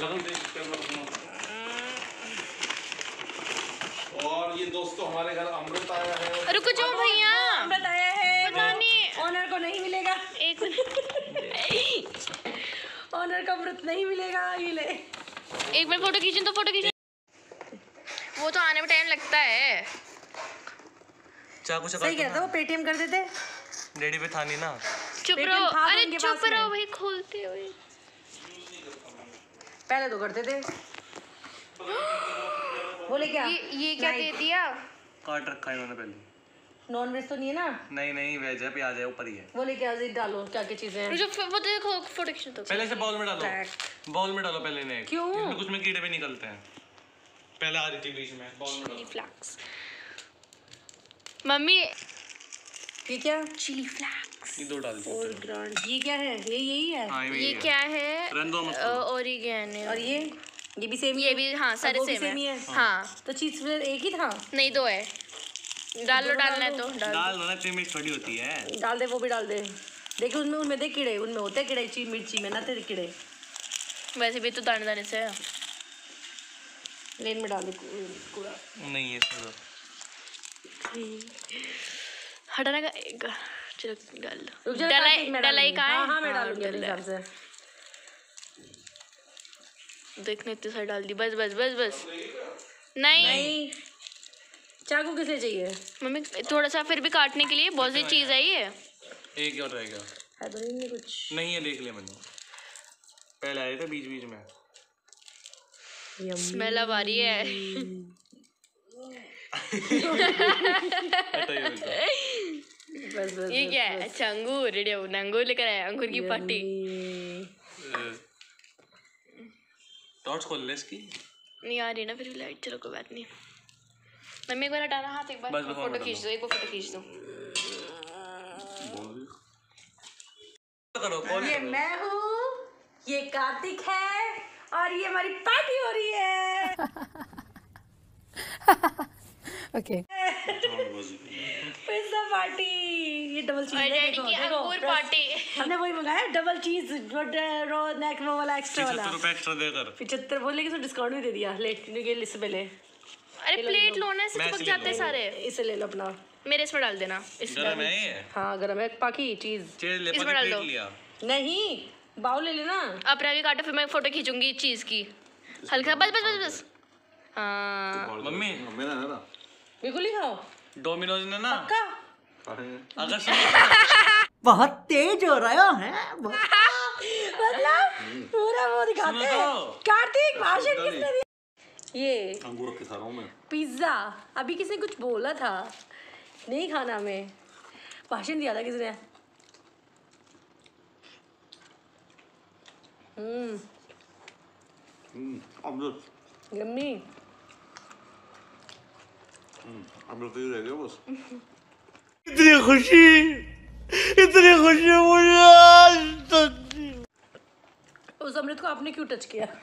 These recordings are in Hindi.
लगन दे कैमरा घुमा। और ये दोस्तों हमारे घर अमृत आया है। रुको जाओ भैया। अमृत आया है। पता नहीं। ऑनर को नहीं मिलेगा। एक मिनट। ऑनर को अमृत नहीं मिलेगा ये ले। एक मिनट फ़ोटो खींचूं तो फ़ोटो खींचूं वो तो आने में टाइम लगता है। चाकू सही कहता वो पेटीएम कर देते। डैडी पे था नहीं ना। चुप रहो। तो अरे चुप रहो भाई खोलते हुए पहले तो करते थे। बोले क्या? ये ये क्या दे दिया? काट रखा है इन्होंने पहले। नॉन वेज तो नहीं है ना? नहीं नहीं वेज है प्याज है ऊपर ही है। बोले क्या जी डालो क्या क्या चीज़ें हैं? मुझे वो देखो फ़ोटो खींचो तो पहले से बाउल में डालो. बाउल में डालो पहले ने क्यों? इसमें कुछ में कीड़े भी निकलते हैं। पहले आ रही थी बीच में बाउल में फ्लैक्स मम्मी ये क्या? चिली फ्लैक्स ये दो डाल दी और ये क्या है? ये यही है? हाँ ये ये क्या है। ओरिगेनो और ये? ये भी सेम ये भी हाँ सारे सेम ही है। है। हाँ। तो चीज़ एक ही था? नहीं दो है। डाल लो डालना है तो डाल ना थोड़ी होती है। डाल दे वो भी डाल दे। देखिए उनमें उनमें देख कीड़े उनमें होते कीड़े ची मिर्ची में ना तेरे कीड़े। वैसे भी तो दाने दाने से है। लेन में डाल दे कूड़ा। नहीं है तो का एक चलो डलाई है? हाँ हाँ मैं डालूँगी देखने इतने सारे डाल दी। बस बस बस बस। नहीं। नहीं। चाकू किस चाहिए? मम्मी थोड़ा सा फिर भी काटने के लिए बहुत सी चीज़ आई है एक और रह गया है तो नहीं कुछ। नहीं है देख लिया मैंने। पहले आए थे बीच बीच में। स्मेल अब आ रही है। बस बस ये क्या है अच्छा अंगूर रेडी हो अंगूर लेकर आया अंगूर की पार्टी टॉर्च खोल ले इसकी। नहीं आ रही ना फिर भी लाइट चलो कोई बात नहीं। मम्मी एक बार हटाना हाथ एक बार। फ़ोटो खींच दो एक बार फ़ोटो खींच दो। ये मैं हूँ ये कार्तिक है और ये हमारी पार्टी हो रही है। ओके पिज्जा पार्टी ये डबल चीज़ है देखो देखो अंगूर पार्टी हमने वही मंगाया डबल चीज़ रो नेक वो वाला एक्स्ट्रा वाला। पचहत्तर रुपए एक्स्ट्रा देकर। पिछहत्तर बोले कि डिस्काउंट भी दे दिया लेट के लिस्ट पहले। अरे प्लेट लो ना इससे चिपक जाते सारे। इसे ले लो अपना। मेरे इसमें डाल देना। इस गरम है ये? हाँ गरम है पाकी चीज़ चेज ले इसमें डाल दो। नहीं बाउल ले लेना। अब रवि काटो फिर मैं फ़ोटो खींचूँगी चीज़ की। हल्का बस बस बस बस। हाँ। मम्मी मेरा है ना। बिल्कुल ही। खाओ डोमिनोज ने ना अगर बहुत तेज हो रहा है मतलब पूरा वो दिखाते हैं। तो। कार्तिक भाषण किसने दिया? ये अंगूर के सारों में। पिज्जा। अभी किसी ने कुछ बोला था? नहीं खाना हमें। भाषण दिया था किसी ने हम्म अमृत यम्मी। ही बस इतनी खुशी इतनी खुशी मुझे आज तक उस अमृत को आपने क्यों टच किया?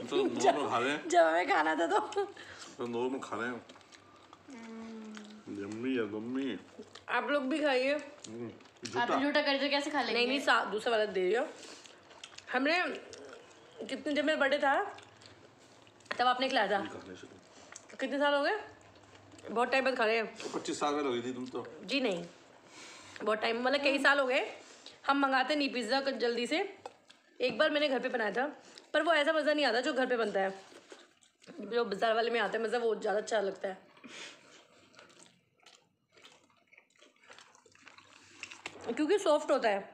तो नोर में खा रहे हैं? जब हमें खाना था तो। तो नोर में खा रहे हैं? यम्मी है यम्मी। आप लोग भी खाइए। आप झूठा कर कैसे खा लेंगे? नहीं सा- दूसरा वाला दे हो हमने कितने जब मेरा बर्थडे था तब आपने खिलाया था। कितने साल हो गए? बहुत टाइम बाद खा रहे हैं। पच्चीस साल में लगी थी तुम तो। जी नहीं बहुत टाइम मतलब कई साल हो गए। हम मंगाते नहीं पिज़्ज़ा कुछ जल्दी से। एक बार मैंने घर पे बनाया था पर वो ऐसा मज़ा नहीं आता जो घर पे बनता है। जो बाज़ार वाले में आता है मज़ा वो ज़्यादा अच्छा लगता है। क्योंकि सॉफ्ट होता है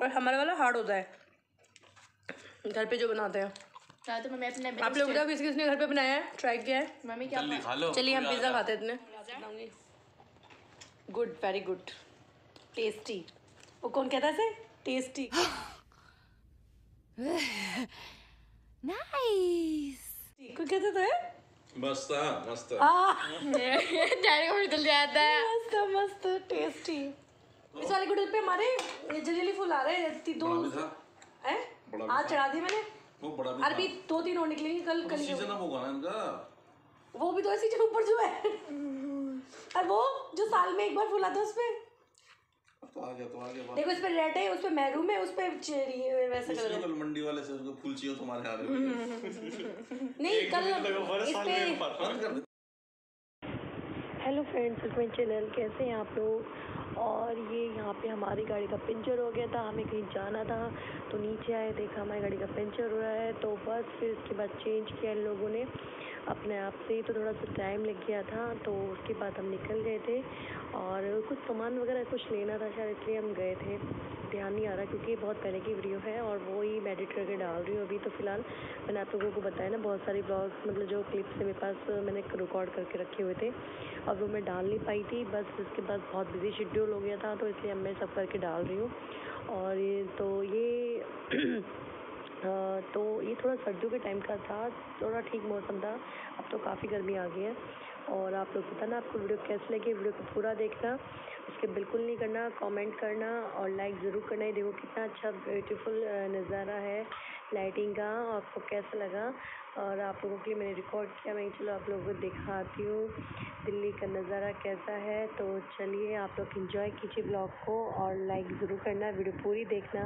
और हमारा वाला हार्ड होता है। घर पे जो बनाते हैं। क्या तो मम्मी अपने आप लोग किस किसने घर पे बनाया है? ट्राई किया है? मम्मी क्या खा लो चलिए हम पिज़्ज़ा खाते हैं इतने। गुड वेरी गुड टेस्टी वो कौन कहता है टेस्टी नाइस कोई कहता तो है? मस्त मस्त। है डैडी को भी है। मस्त मस्त टेस्टी इस वाले गुडल पे हमारे जल्दी फूल आ रहे हैं दो भी हैं? आज चढ़ा दी मैंने। वो बड़ा भी अरे दो तीन और निकलेंगे कल कल सीज़न अब होगा। ना इनका? वो भी तो ऐसी जगह ऊपर जो है। और वो जो साल में एक बार फूल है उसपे? तो आ गया तो आ गया देखो इस पे रेड है उस पे मैरूम है उस पे चेरी है वैसा कलर। है कल मंडी वाले से उसको फूल चाहिए तुम्हारे हाथ में नहीं कल इस पे हेलो फ्रेंड्स इसमें चैनल कैसे हैं आप लोग? और ये यहाँ पे हमारी गाड़ी का पंचर हो गया था, हमें कहीं जाना था तो नीचे आए, देखा हमारी गाड़ी का पंचर हो रहा है तो बस फिर उसके बाद चेंज किया इन लोगों ने अपने आप से तो थोड़ा सा टाइम लग गया था तो उसके बाद हम निकल गए थे और कुछ सामान वगैरह कुछ लेना था शायद, इसलिए हम गए थे। ध्यान नहीं आ रहा क्योंकि बहुत पहले की वीडियो है और वो ही मैं एडिट करके डाल रही हूँ अभी तो फ़िलहाल मैंने आप लोगों को बताया ना, बहुत सारी ब्लॉग्स मतलब जो क्लिप्स मेरे पास मैंने रिकॉर्ड करके रखे हुए थे, अब वो मैं डाल नहीं पाई थी, बस उसके बाद बहुत बिज़ी शेड्यूल हो गया था तो इसलिए अब मैं सब करके डाल रही हूँ। और ये तो ये तो ये थोड़ा सर्दियों के टाइम का था, थोड़ा ठीक मौसम था, अब तो काफ़ी गर्मी आ गई है। और आप लोग बताना, आपको वीडियो कैसे लगी, वीडियो को पूरा देखना, उसके बिल्कुल नहीं करना कमेंट करना और लाइक ज़रूर करना। ये देखो कितना अच्छा ब्यूटीफुल नज़ारा है लाइटिंग का, आपको कैसा लगा? और आप लोगों के लिए मैंने रिकॉर्ड किया, मैं चलो आप लोगों को दिखाती हूँ दिल्ली का नज़ारा कैसा है। तो चलिए आप लोग इंजॉय कीजिए ब्लॉग को और लाइक ज़रूर करना, वीडियो पूरी देखना।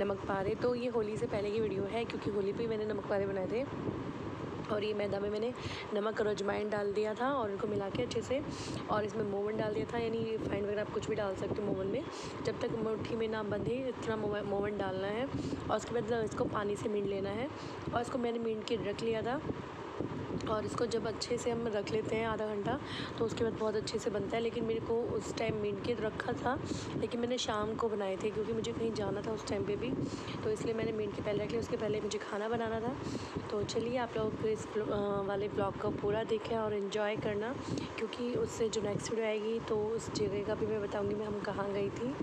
नमक पारे तो ये होली से पहले की वीडियो है, क्योंकि होली पे ही मैंने नमक पारे बनाए थे। और ये मैदा में मैंने नमक और अजवाइन डाल दिया था और इनको मिला के अच्छे से, और इसमें मोमन डाल दिया था। यानी फाइन वगैरह आप कुछ भी डाल सकते हो मोमन में। जब तक मुट्ठी में ना बंधे, इतना मोमन डालना है। और उसके बाद इसको पानी से मीट लेना है। और इसको मैंने मीट के रख लिया था। और इसको जब अच्छे से हम रख लेते हैं आधा घंटा तो उसके बाद बहुत अच्छे से बनता है। लेकिन मेरे को उस टाइम मीट के रखा था, लेकिन मैंने शाम को बनाए थे, क्योंकि मुझे कहीं जाना था उस टाइम पे भी। तो इसलिए मैंने मीट के पहले रख लिया, उसके पहले मुझे खाना बनाना था। तो चलिए आप लोग इस वाले ब्लॉग का पूरा देखें और इन्जॉय करना, क्योंकि उससे जो नेक्स्ट वीडियो आएगी तो उस जगह का भी मैं बताऊँगी मैं हम कहाँ गई थी।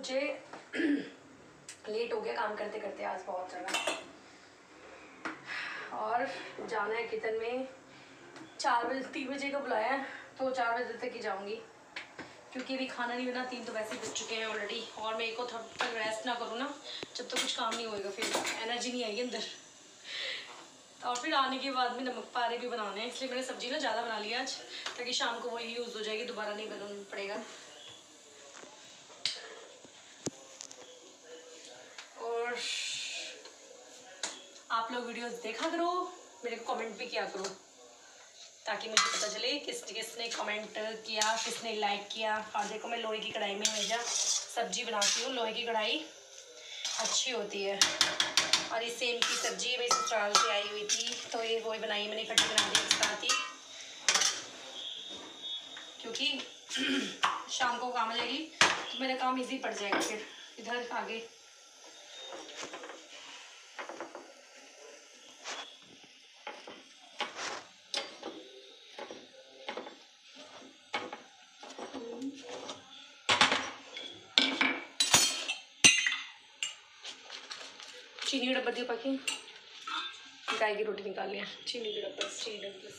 मुझे लेट हो गया काम करते करते आज बहुत ज़्यादा। और जाना है किचन में। चार बजे, तीन बजे का बुलाया है तो चार बजे तक ही जाऊँगी। क्योंकि अभी खाना नहीं बना, तीन तो वैसे ही बज चुके हैं ऑलरेडी और मेरे को थोड़ा तक रेस्ट ना करूँ ना, जब तक तो कुछ काम नहीं होएगा, फिर एनर्जी नहीं आएगी अंदर। और फिर आने के बाद में नमक पारे भी बनाने हैं, इसलिए मैंने सब्ज़ी ना ज़्यादा बना लिया आज, ताकि शाम को वही यूज़ हो जाएगी, दोबारा नहीं बनाना पड़ेगा। और आप लोग वीडियोस देखा करो, मेरे को कमेंट भी किया करो, ताकि मुझे पता चले किस किसने कमेंट किया, किसने लाइक किया। और देखो मैं लोहे की कढ़ाई में हमेशा सब्ज़ी बनाती हूँ, लोहे की कढ़ाई अच्छी होती है। और ये सेम की सब्ज़ी मेरी ससुराल से आई हुई थी तो ये वही बनाई मैंने इकट्ठी बना दी साथ ही। क्योंकि शाम को काम जाएगी तो मेरा काम इजी पड़ जाएगा फिर, इधर आगे। पाकि? गाय की रोटी निकाल लिया। चीनी के डब्बे चीनी डब्बा।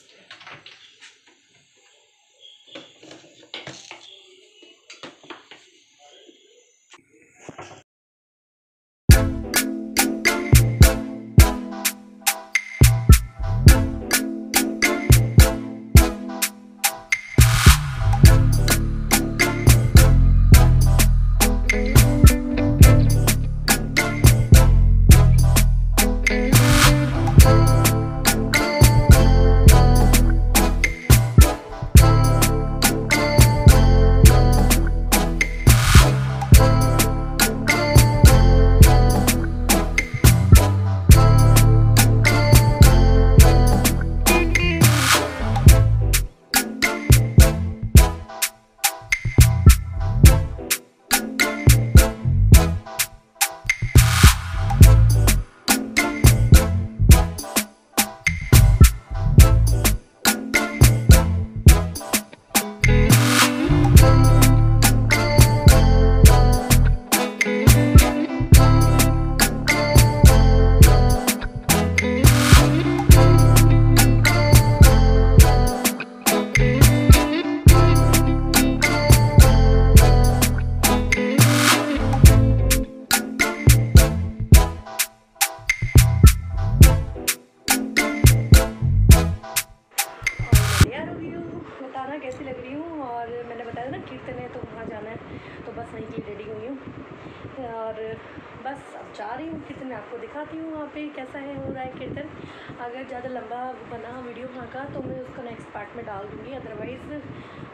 पे कैसा है, हो रहा है कीर्तन? अगर ज़्यादा लंबा बना वीडियो वहाँ का तो मैं उसको नेक्स्ट पार्ट में डाल दूँगी। अदरवाइज़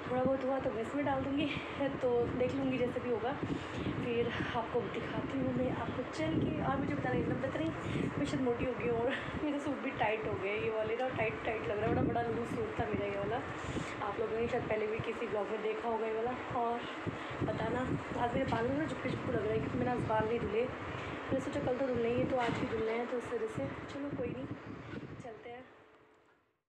थोड़ा बहुत हुआ तो मैं इसमें डाल दूँगी। तो देख लूँगी जैसे भी होगा। फिर आपको दिखाती हूँ मैं आपको चल के। और मुझे बता रही पता नहीं मैं शायद मोटी हो गई और मेरा सूट भी टाइट हो गया ये वाले ना टाइट टाइट लग रहा है। बड़ा बड़ा लूज सूट था मेरा ये वाला। आप लोगों ने शायद पहले भी किसी ब्लॉग में देखा होगा ये वाला। और बताना, आज मेरे बाल में ना चुपके लग रहा है क्योंकि मैंने बाल नहीं धुले। मैंने सोचा कल तो धुलना ही है तो आज भी धुलना है तो इस वजह से। चलो कोई नहीं।